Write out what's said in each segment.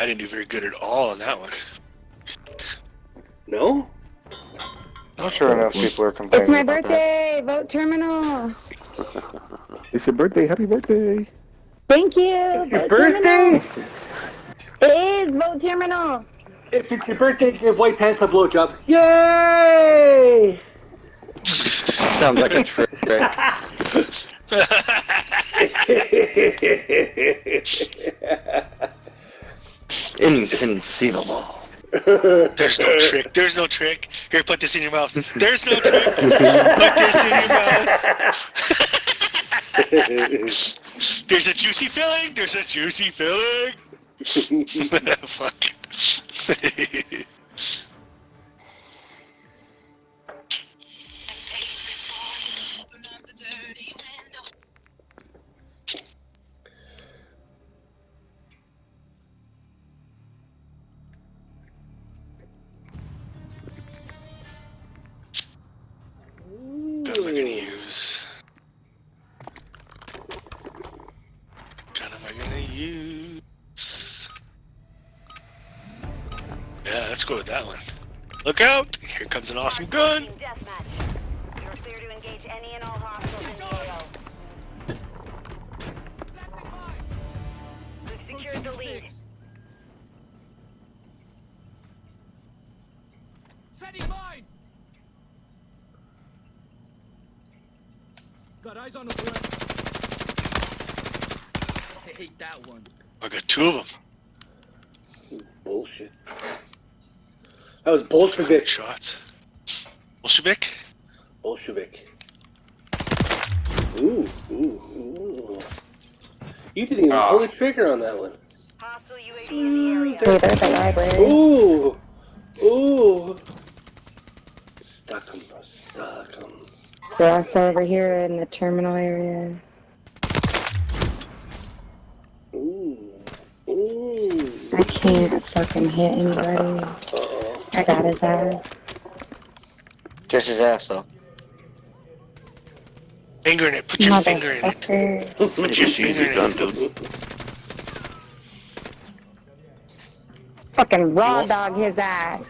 I didn't do very good at all on that one. No? I'm sure enough people are complaining It's my about birthday! Vote terminal! It's your birthday. Happy birthday. Thank you! It's your Vote terminal. birthday? It is vote terminal! If it's your birthday, give White Pants a blowjob. Yay! Sounds like a trick. Inconceivable. There's no trick. There's no trick. Here, put this in your mouth. There's no trick. Put this in your mouth. There's a juicy filling. There's a juicy filling. Fuck. go with that one. Look out! Here comes an awesome gun! Team deathmatch. You're clear to engage any and all hostiles in the AO. We've secured the lead. Setting mine! Got eyes on the threat. I hate that one. I got two of them. Bullshit. That was Bolshevik. Shots. Bolshevik? Bolshevik. Ooh, ooh, ooh. You didn't even Ah. pull the trigger on that one. Hostile UAV in the area. Wait, there's a library. Ooh, ooh. Stuck him, stuck him. They're also over here in the terminal area. Ooh, ooh. I can't fucking hit anybody. Uh-oh. I got his ass. Just his ass, though. Finger in it. Put your finger in it. Motherfucker. Put your finger in it. dude. Fucking raw dog his ass.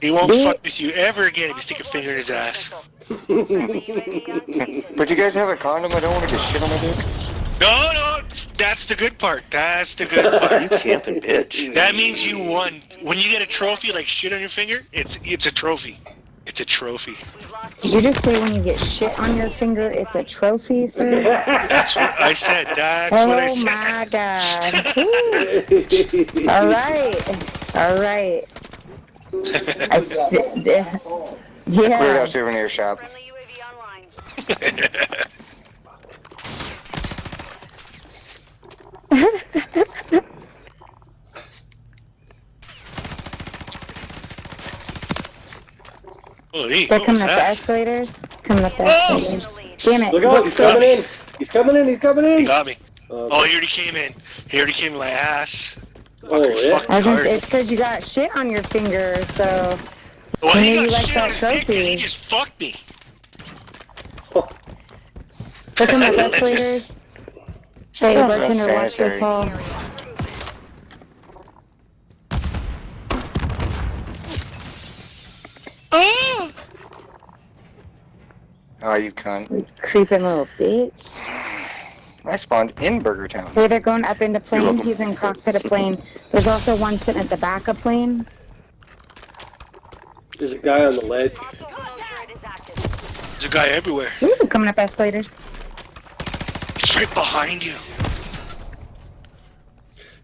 He won't Bitch. fuck with you ever again if you stick a finger in his ass. But you guys have a condom? I don't want to get shit on my dick. No, no, that's the good part. That's the good part. You camping, bitch. That means you won. When you get a trophy like shit on your finger, it's it's a trophy. It's a trophy. Did you just say when you get shit on your finger, it's a trophy, sir? That's what I said. That's oh what I said. Oh my god. All right. All right. I, th- th- Cleared yeah. out souvenir shop. Friendly UAV online. They're coming up the that? escalators. Coming up the Oh! escalators. Damn it. Look out, he's coming in. He's coming in, he's coming in. He got me. Uh, Oh, he already came in. He already came in my ass. Oh, Fucker's yeah? fucking I was gonna, it's because you got shit on your finger, so. Well, I he got you liked shit that on his dick 'cause he just fucked me. They're coming up the escalators. Hey, Sounds bartender, watch unsanitary. this hall. Oh, Ah, you cunt. Creeping little bitch. I spawned in Burger Town. Hey, they're going up into plane. He's in cockpit of plane. There's also one sitting at the back of plane. There's a guy on the ledge. Hostile remote turret is active. There's a guy everywhere. Ooh, coming up escalators. He's right behind you.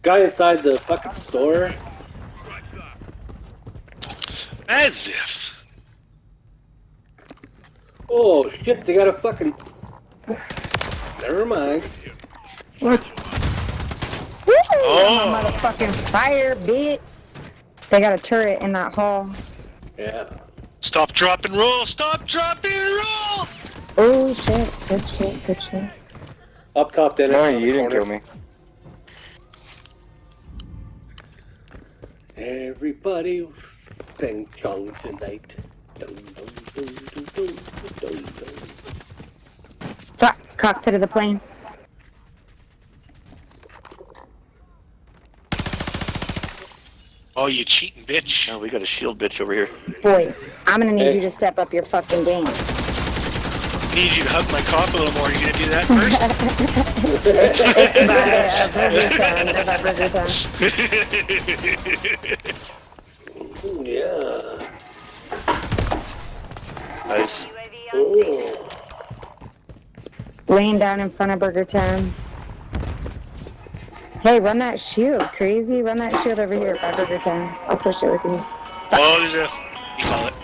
Guy inside the fucking store. As if. Oh shit, they got a fucking. Never mind. What? Woo! Oh. I'm a motherfucking fire, bitch. They got a turret in that hall. Yeah. Stop, drop, and roll. Stop, drop, and roll. Oh shit, good shit, good shit. Up top, Dennis. No, you didn't corner. kill me. Everybody bang chong tonight. Dun, dun, dun, Fuck, cockpit of the plane. Oh, you cheating bitch. Oh, we got a shield bitch over here. Boys, I'm gonna need Hey. you to step up your fucking game. Need you to hug my cock a little more. Are You gonna do that first? Yeah. Nice. UAV on station. Oh. Laying down in front of Burger Town. Hey, run that shield, crazy. Run that shield over here by Burger Town. I'll push it with you. oh, there's a. You call it.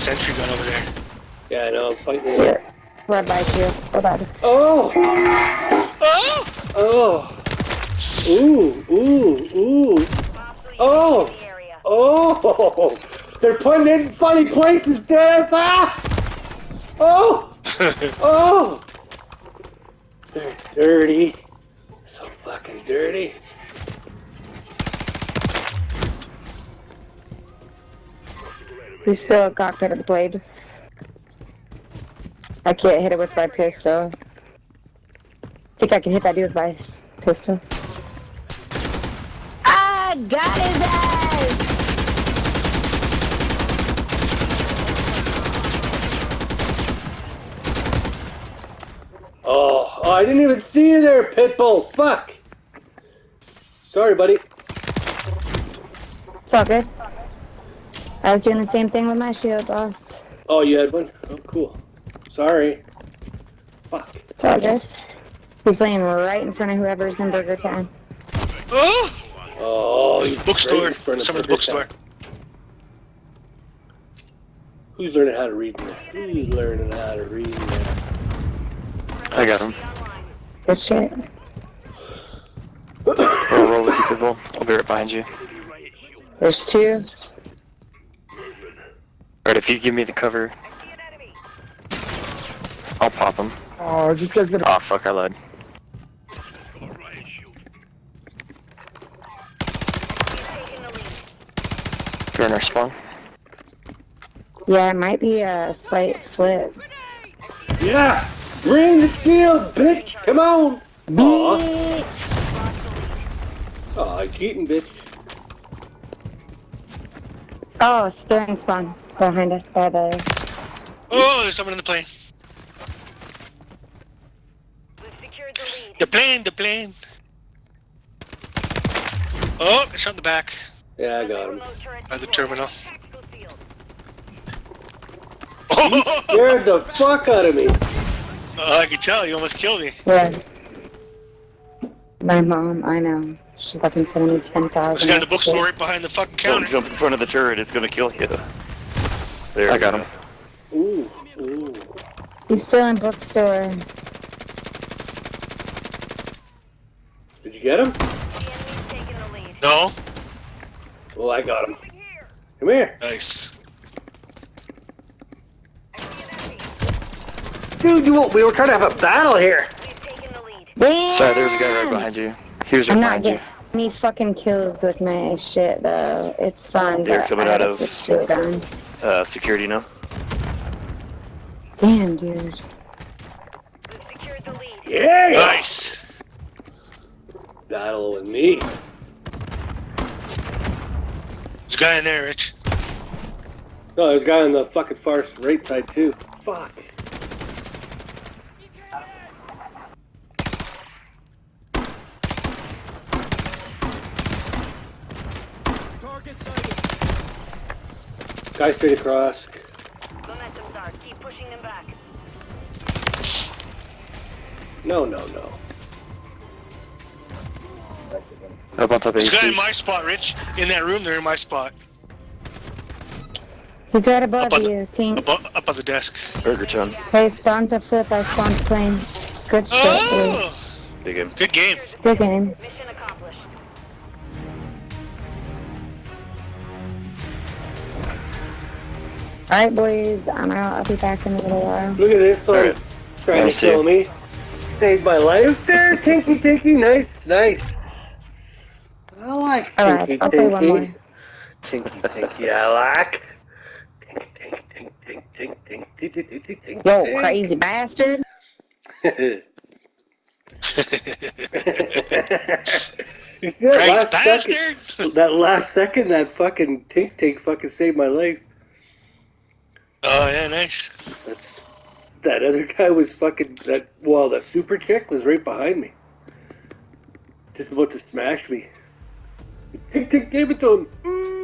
Sentry gun over there. Yeah, I know. I'm fighting. Here. Red by shield. Hold on. Oh! Oh! Oh! Ooh! Ooh! Ooh! Oh! UAV in the area. Oh! They're putting it in funny places, Dennis! Ah! Oh! Oh! They're dirty. So fucking dirty. We still a cockpit of the blade. I can't hit it with my pistol. I think I can hit that dude with my pistol. Ah, got his ass! Oh, oh, I didn't even see you there, Pitbull. Fuck. Sorry, buddy. It's all good. I was doing the same thing with my shield, boss. Oh, you had one? Oh, cool. Sorry. Fuck. It's all good. He's laying right in front of whoever's in Burger Town. Oh! Oh, he's Bookstore. right in front of Someone's Burger bookstore. Town. Who's learning how to read now? Who's learning how to read now? I got him. Online. Good shit. Roll, roll with you, people. I'll be right behind you. There's two. Alright, if you give me the cover, I'll pop him. Oh, this guy's gonna. Oh, fuck, I lied. Taking. You're in our spawn. Yeah, it might be a slight flip. Yeah! Bring the shield, bitch! Come on! Aw. Bitch. Aw, cheating, bitch. Oh, steering spawn behind us by the. Oh, there's someone in the plane. We've secured the lead. The plane, the plane. Oh, it's on the back Yeah, I got him. Remote turret by the terminal. Tactical field. Oh, Scared the fuck out of me. I can tell you almost killed me. Yeah. My mom, I know. She's fucking sending me ten There's thousand. a guy in the bookstore right behind the fucking Don't counter. jump in front of the turret, it's gonna kill you. There, I got him. Ooh, ooh. He's still in bookstore. Did you get him? The enemy's taking the lead. No? Well, I got him. Come here. Nice. Dude, you, we were trying to have a battle here. We've taken the lead. Damn! Sorry, there's a guy right behind you. He was right I'm not behind you. getting any fucking kills with my shit though. It's fun, They're coming I out of- switch to a gun. Uh, security now. Damn, dude. We've secured the lead. Yeah! Nice. Battle with me. There's a guy in there, Rich. No, there's a guy on the fucking far right side too. Fuck. Guy straight across. Momentum's ours. Keep pushing them back. No, no, no. Up on top of There's a guy in my spot, Rich. In that room, they're in my spot. He's right above Up on the- you, team. Up, on- up on the desk. Burger Town. Hey, spawn's a flip, I spawned plane. Good shit, oh! dude. Oh! Big game. Good game. Good game. All right, boys, I'm out. I'll be back in a little while. Look at this one right. trying Let to kill me. Saved my life there, Tinky Tinky. Nice, nice. I like Tinky right, Tinky. I'll play one more. Tinky Tinky, I like. Yo, crazy bastard. crazy that last bastard! Second, that last second, that fucking tink tink fucking saved my life. Oh yeah, nice. That's that other guy was fucking that. Well, that super chick was right behind me, just about to smash me. Tink Tink gave it to him. Mm.